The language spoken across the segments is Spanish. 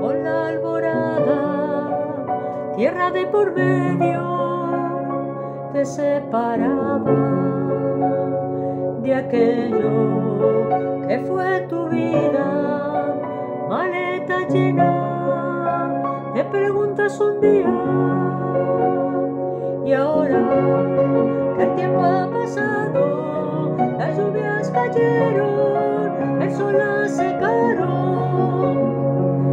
con la alborada, tierra de por medio te separaba de aquello que fue tu vida, maleta llena te preguntas un día y ahora que el tiempo ha pasado, las lluvias cayeron el sol la secaron,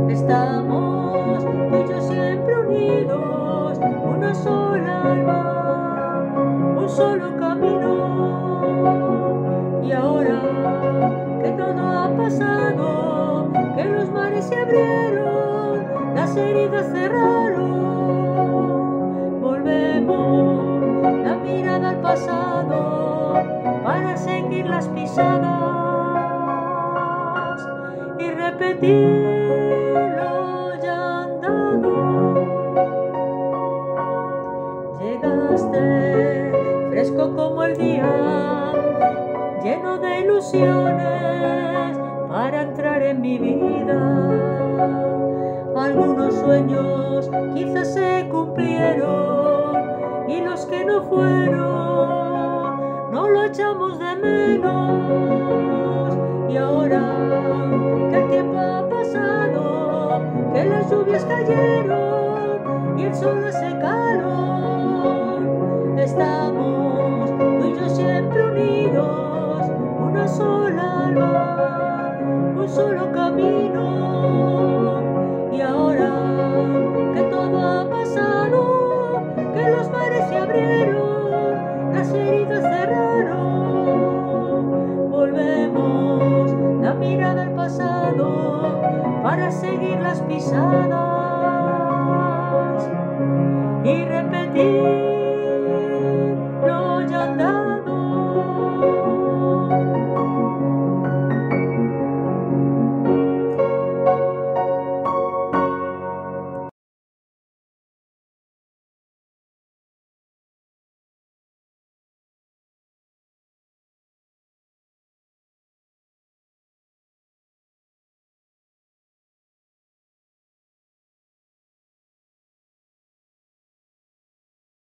estamos tú y yo siempre unidos, una sola alma, un solo camino. Y ahora que todo ha pasado, que los mares se abrieron, las heridas cerraron, volvemos la mirada al pasado para seguir las pisadas y repetir lo ya andado. Llegaste fresco como el día, lleno de ilusiones para entrar en mi vida. Algunos sueños quizás se cumplieron y los que no fueron no lo echamos de menos. Que las lluvias cayeron y el sol la secaron, estamos tú y yo siempre unidos, una sola alma, un solo camino. para seguir las pisadas y repetir.